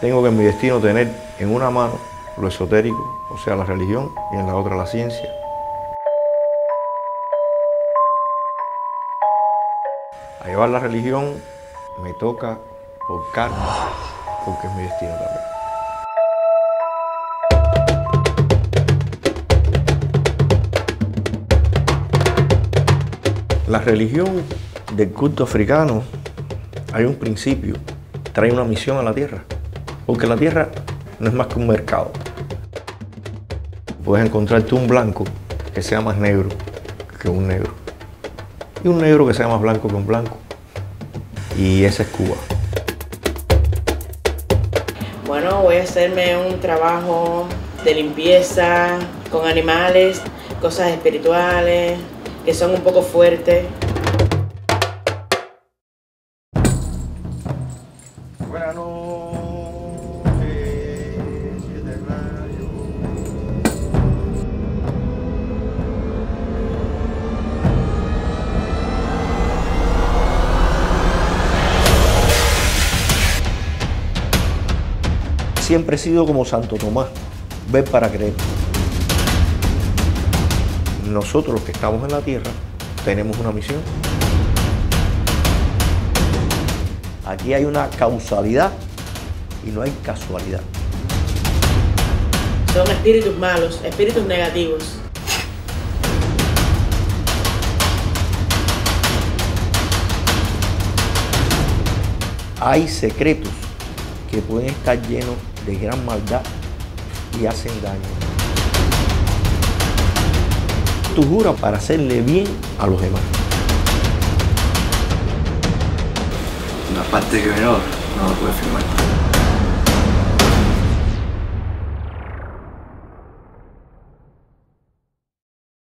Tengo que en mi destino tener en una mano lo esotérico, o sea, la religión, y en la otra la ciencia. A llevar la religión me toca por karma, porque es mi destino también. La religión del culto africano hay un principio, trae una misión a la tierra, porque la tierra no es más que un mercado. Puedes encontrarte un blanco que sea más negro que un negro, y un negro que sea más blanco que un blanco, y esa es Cuba. Bueno, voy a hacerme un trabajo de limpieza con animales, cosas espirituales, que son un poco fuertes. Buenas noches, Siempre he sido como Santo Tomás, ver para creer. Nosotros los que estamos en la tierra tenemos una misión. Aquí hay una causalidad y no hay casualidad. Son espíritus malos, espíritus negativos. Hay secretos que pueden estar llenos de gran maldad y hacen daño. Tú juras para hacerle bien a los demás. La parte que veo no lo puede firmar.